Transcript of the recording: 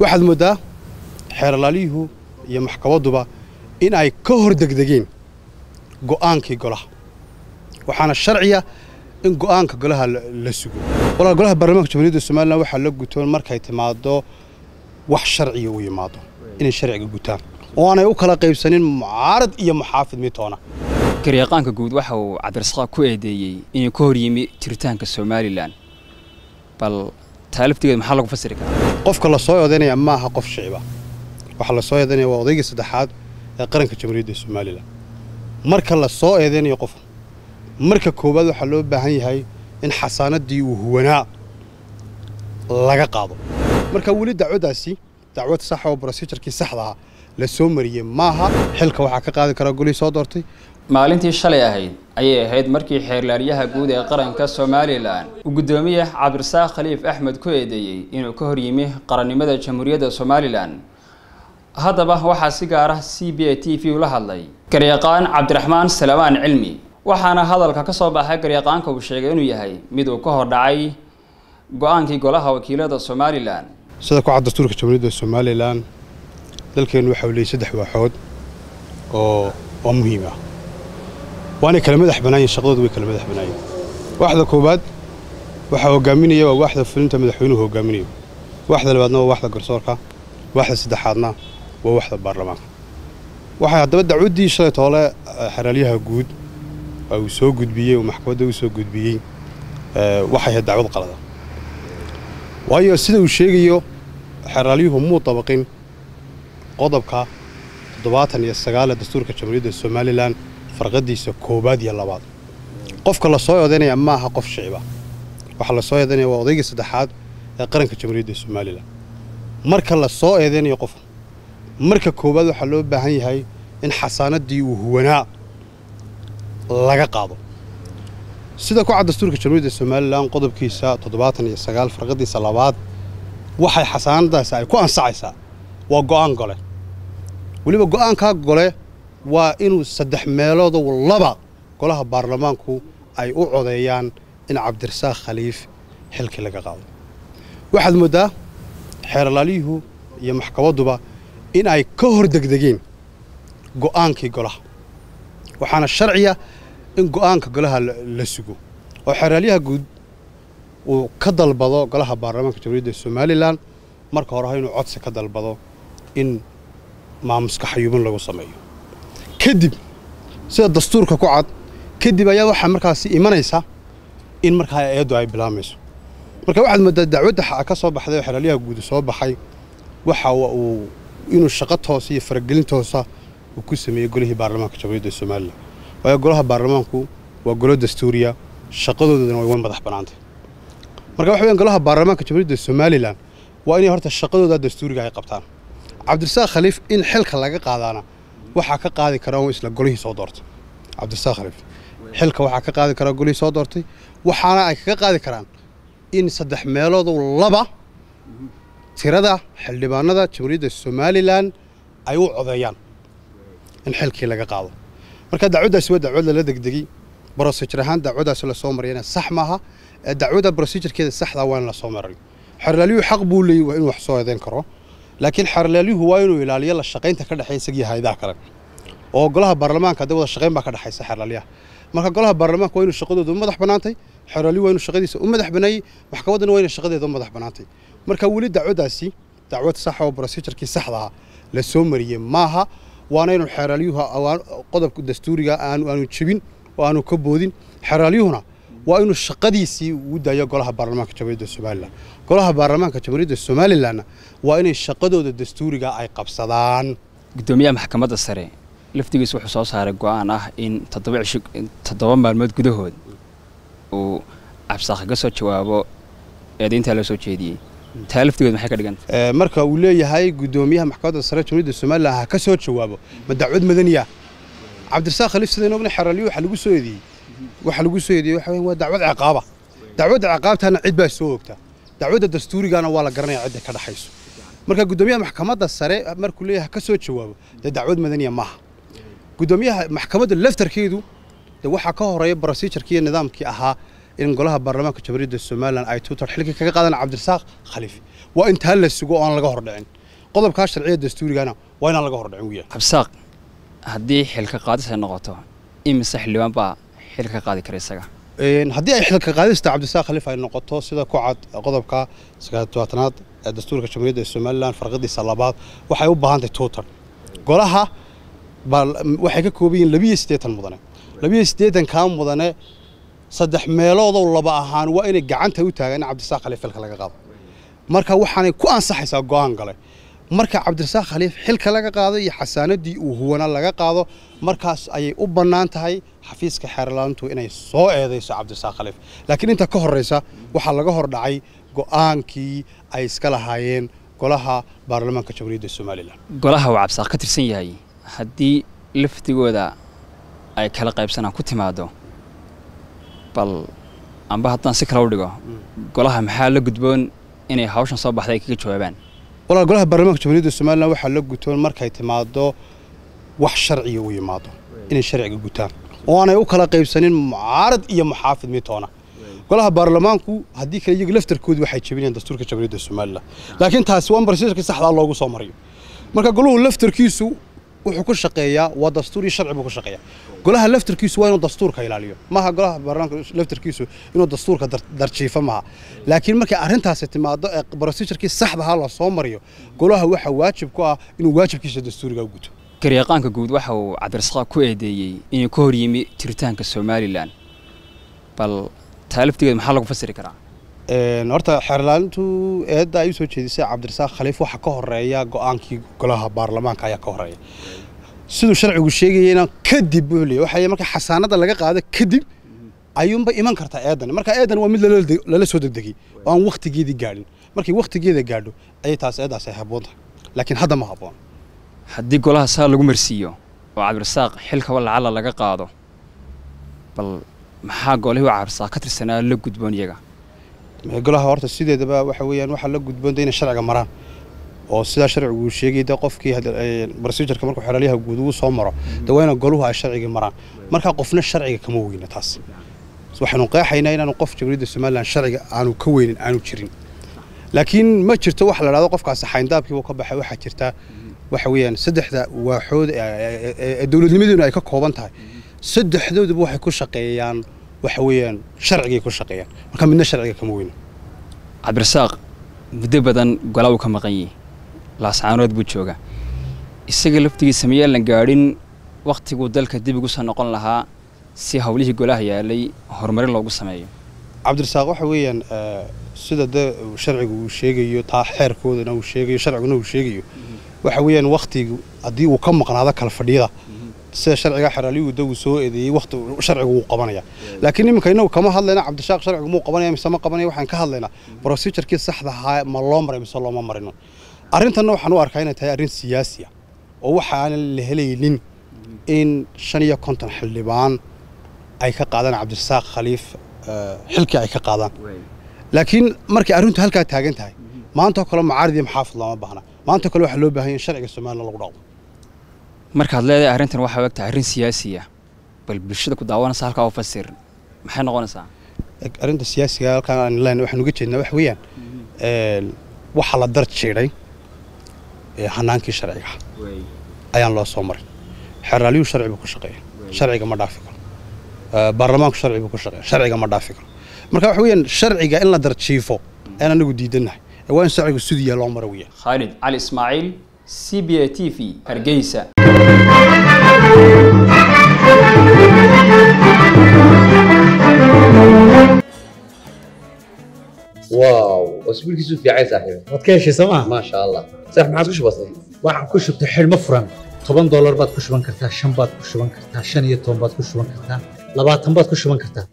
waxaad mooddaa xeeralaaliyuhu iyo maxkamaduba in ay ka hor degdegeen go'aankii golaha waxaana sharciya in go'aanka golaha la sugo. Walaal golaha baarlamaanka jamhuuriyadda somalilan waxaa la gutoon markay timaado wax sharciga u yimaado inay sharciga gutaan oo aanay u kala qaybsanin mucaarad iyo muxaafid mitoona garyaqaanka guud waxa uu cabdirasaaq ku eedeeyey inuu ka hor yimi jiritaanka somalilan bal taa laftigeed maxaa lagu fasiri karaa qofka la soo eedaynaya ma aha qof shiciba waxaa la soo eedaynaya waa odaygii saddexaad ee qaranka jamhuuriyadda somalilan marka la soo eedaynayo qofka marka koowaad waxaa loo baahan yahay in xasaanadii uu huwanaa laga qaado marka weli dacwaddaasi dacwad saxa oo brosijarkii saxdaha la soo mariyey maaha xilka waxaa ka qaadi karaa golihii soo doortay maalintii shalay ahayd ayay ahayd markii xeerlaaliyaha guud ee qaranka somalilan uu guddoomiye cabdirasaaq khaliif axmed ku eedeeyey inuu ka hor yimi qarannimada jamhuuriyadda somalilan haddaba waxaa si gaar ah c b a t v ula hadlay. Garyaqaan cabdiraxmaan salamaan cilmi. Waxaana hadalka ka soo baxay garyaqaanka uu sheegay inuu yahay mid uu ka hor dhacay go'aankii golaha wakiilada somalilan sida ku dastuurka jamhuuriyadda somalilan dalkeennu waxau leeyay saddex waaxood oo oo muhiim ah waanay kala madax bannaayeen shaqadoodu way kala madax bannaayeen waaxda koowaad waxaa hogaaminaya waa waaxda fulinta madaxweynuhu hogaaminayo waaxda labaadna waa waaxda garsoorka waaxda saddexaadna waa waaxda baarlamaanka. Waxay haddaba dacwaddii shalay toole xeraalyaha guud uu soo gudbiyey uu maxkamadda u soo gudbiyey waxay ahayd dacwad qalada waayo sida uu sheegayo xeraalyuhu muu dabaqin qodobka toddobaatan iyo sagaal ee dastuurka jamhuuriyadda somalilan farqadiisa koowaad iyo labaad. Qofka la soo eedaynaya ma aha qof shiciba waxaa la soo eedaynaya waa odaygii saddexaad ee qaranka jamhuuriyadda somalilan marka la soo eedaynayo qofka marka koowaad waxaa loo baahan yahay in xasaanadii uu huwanaa laga qaado. Sida ku cad dastuurka jamhuuriyadda somalilan qodobkiisa toddobaatan iyo sagaal farqadiisa labaad waxay xasaanadaasi ay ku ansaxaysaa waa go'aan gole. Weliba go'aankaa gole waa inuu saddex meeloodow laba golaha baarlamaanku ay u codeeyaan in cabdirasaaq khaliif xilkii laga qaado. Waxaad mooddaa xeeralaaliyuhu iyo maxkamaduba in ay ka hor degdegeen go'aankii golaha waxaana sharciya in go'aanka golaha la sugo. Oo xeeraalyaha guud uu ka dalbado golaha baarlamaanka jamhuuriyadda somalilan marka hore inuu codsi ka dalbado in maamuska xayuubin lagu sameeyo kadib sida dastuurka ku cad kadib ayaa waxaa markaasi imanaysa in markaa eeddu ay bilaamayso marka waxaad mooddaa dacwadda ka soo baxday oo xeraalyaha guud soo baxay waxa uu inuu shaqo toosa iyo faragelin toosa uu ku sameeyey golihii baarlamaanka jamhuuriyadda somalilan waayo golaha baarlamaanku waa golo dastuuriya shaqadoodana way way madax bannaantay marka waxa weyan golaha baarlamaanka jamhuuriyadda somalilan waa inay horta shaqadooda dastuuriga ay qabtaan. Cabdirasaaq khaliif in xilka laga qaadaana waxaa ka qaadi karaa isla golihii soo doortay. Cabdirasaaq khaliif xilka waxaa ka qaadi karaa golihii soo doortay waxaana ay kaga qaadi karaan in saddex meeloodu laba tirada xildhibaanada jamhuuriyadda somalilan ay u codeeyaan in xilkii laga qaado. Marka dacwaddaasi waa dacwad lala degdegay brosijir ahaan dacwaddaasi la soo marayana sax maaha ee dacwadda brosijarkeeda saxdaa waa la soo maray xerlaalyuhu xaq buu leeyay waa inuu wax soo eedayn karo ilaaliyo la shaqaynta ka dhexeeya isagii hayadaha kale oo golaha baarlamaanka hadda wada shaqayn baa ka dhexaysa xerlaalyaha marka golaha baarlamaanka waa inuu shaqadooda u madax bannaantay xeraalyu waa inuu shaqadiisa u madax bannaayey maxkamaddana waa inay shaqadeeda u madax bannaantay marka weli dacwaddaasi dacwad saxa oo brosijarkii saxdaha la soo mariyey maaha waana inuu xeraalyuhu qodobka dastuuriga aanu aanu jebin oo aanu ka boodin xeraalyuhuna waa inuu shaqadiisii ugu daayo golaha baarlamaanka jamhuuriyadda somalilan golaha baarlamaanka jamhuuriyadda somalilanna waa inay shaqadooda dastuuriga ay qabsadaan guddoomiyaha maxkamadda sare laftigiisa wuxuu soo saaray go-aan ah in toddoba cisho toddoba maalmood gudahood uu cabsaaq ka soo jawaabo eedayntaa loo soo jeediyey taa laftigeed maxay ka dhiganta marka uu leeyahay guddoomiyaha maxkamadda sare jamhuuriyadda somalilan ha ka soo jawaabo ma dacwad madaniya cabdirasaaq khaliif sidaynu ogna xeraalyo waxa lagu soo eedeeyey waxa lagu soo eedeeyey waxa waa dacwad ciqaaba dacwadda ciqaabtana cid baa soo ogta dacwadda dastuurigana waa la garanaya cidda ka dhaxayso marka guddoomiyaha maxkamadda sare markuu leeyahay ka soo jawaabo dee dacwad madaniya maaha guddoomiyaha maxkamadda laftarkeedu dee waxaa ka horeeya brosijarkii iyo nidaamkii ahaa in golaha baarlamaanka jamhuuriyadda somalilan ay tuutar xilkii kaga qaadaan cabdirasaaq khaliif waa intaa la sugo oo aan laga hordhicin qodobkaa sharciya dastuurigana waa inaan laga hordhicin weeyaan cabsaaq haddii xilka qaadis ay noqoto imise xildhibaan baa حلك قاضي كريسكا إن هدي أي حلك قاضي است عبد الساق خليفة النقطو سيدا كعد غضب كا سكاد تواتنات الدستور كشمولية السومال لأن فرق دي وحيو بهان دي توتر بل وحيك كوبين لبي استيت المدنة لبي استيت كام مدنة صدح ميلوضو اللباهان وإن قعان تيوتا عبد الساق خليفة الخلق قاضي مركا وحاني كوان صحي ساقوان قلي marka cabdirasaaq khaliif xilka laga qaado iyo xasaanadii uu huwana laga qaado markaas ayay u bannaan tahay xafiiska xeerlaantu inay soo eedayso cabdirasaaq khaliif. Laakiin inta ka horraysa waxaa laga hor dhacay go'aankii ay iska lahaayeen golaha baarlamaanka jamhuuriyadda somalilan. Golaha uu cabsaaq ka tirsan yahay haddii laftigooda ay kala qaybsanaan ku timaado bal amba haddaan si kale u dhigo golaha maxaa la gudboon inay hawshan soo baxday ay kaga jawaabaan ولا أقولها برنامج جمهورية الصومال نوح حلق قتون مركز اعتماده وحشرعي ويعماده إن الشرعي قتان وأنا أكل قيب سنين معارض إياه محافظ ميتانا قالها برلمانكو هديك اللي يجي لفتر كود واحد شبيني دستور كشبيني دستور ملا لكن تحسون برسيس كصح الله جو صامري مركا قالوا لفتر كيسو wuxuu ku shaqeeyaa waa dastuur iyo sharci buu ku shaqeeyaa golaha laftarkiisu waa inuu dastuurka ilaaliyo maaha golaha baarlamaanka laftarkiisu inuu dastuurka dar- darjiifo maaha laakiin markay arrintaasi timaado ee procedurkii saxdaha la soo mariyo golaha waxaa waajib ku ah inuu waajibkiisa dastuuriga u guto garyaqaanka guud waxa uu cabdirasaaq ku eedeeyey inuu ka hor yimi jiritaanka somalilan bal taa laftigeeda maxaa lagu fasiri karaa horta xeerlaalintu eedda ay u soo jeedisay. Cabdirasaaq khaliif waxaa ka horreeya go'aankii golaha baarlamaanka ayaa ka horreeya siduu sharcigu sheegayena kadib buu leeyahay waxaa marka xasaanada laga qaado kadib ayuunba iman kartaa eedan marka eedan waa mid lala soo degdegay oo aan wakhtigeedii gaadhin. Markay wakhtigeeda gaadho ayay taas eeddaas ay habboon tahay. Laakiin hadda ma habboon. Haddii golaha saa lagu marsiiyo oo cabdirasaaq xilkaba lacala laga qaado bal maxaa golihii cabdirasaaq ka tirsanaa la gudboon iyaga golaha horta sideedaba waxa weeyaan waxaa la gudboonta inay sharciga maraan. Oo sidaa sharcigu uu sheegay de qofkii procedureka markuu xeraalyaha guud ugu soo maro de waa ina goluhu ay sharciga maraan. Marka qofna sharciga kama weyna taas. Waxaynu qeexaynaa inaanu qof jamhuuriyadda somalilan sharciga aanu ka weynin aanu jirin. Laakiin ma jirto wax la dhahdo qofkaasi xayndaabkiibu ka baxay waxaa jirta. Waxa weeyaan saddexda waaxood ee- ee ee- ee dowladnimadeenu ay ka kooban tahay. Saddexdooduba waxay ku shaqeeyaan waxa weeyaan sharcigay ku shaqeeyaan. Marka midna sharciga kama weyna cabdirasaaq muddo badan gola uu ka maqan yahay laascaanood buu jooga isaga laftigiisa miyaalan gaadhin? Wakhtiguu dalka dib ugu soo noqon lahaa si howlihii golaha yaalay horumarin loogu sameeyo. Cabdirasaaq waxa weeyaan sida de sharcigu uu sheegayo taa xeerkoodana uu sheegayo sharciguna uu sheegayo waxa weeyaan wakhtigu haddii uu ka maqnaado kala fadhiyada شرعي حر لي ودو سوء ذي وقت شرعي وقبانية لكن يمكن إنه كما هلا لنا عبد الشاق شرعي مو قبانية مسمى قبانية وحن كهلا لنا بروسيجر كيس صح ذا هاي ملامر مثل الله ما مرنا أرين تنو حنو أركينا تيار أرين سياسية. أو حال اللي هلي لين إن شنيا كنت حلبان أي كقاعدة عبد الشاق خليف آه، حلك أي كقاعدة لكن مركي أرين تهلك تاجنت هاي ما أنتوا كلهم عارضين حافظ الله ما بهنا. ما أنتوا كلهم حلو بهين شرعي السمان الله غراب markaad leedahay arrintan waxaa u egtahay arrin siyaasi ah bal bulshada ku daawanaysa halkaa u fasir maxay noqonaysaa? Arrinta siyaasiga halkaan aan leenahay waxaan uga jeednaa wax weeyaan. Waxaa la dar jiiday hanaankii sharciga ayaan loo soo marin. Xeraalyuhu sharci buu ku shaqeeya sharciga ma dhaafi karo. Baarlamaanku sharci buu ku shaqeeya sharciga ma dhaafi karo. Marka waxa weeyaan sharciga in la darjiifo ayaan anagu diidannahay waa in sharcigu yahay loo maro weeyaan. Khaalid cali ismaaciil c b a t v hargeysa واو اسبوعك في عايز صاحبي waad ka heshay sooma ما شاء الله صح ما عادش بسيط waxaan ku shubtay xidhmo furan toban doolar baad ku shuban kartaa shan baad ku shuban kartaa shan iyo toban baad ku shuban kartaa labaatan baad ku shuban kartaa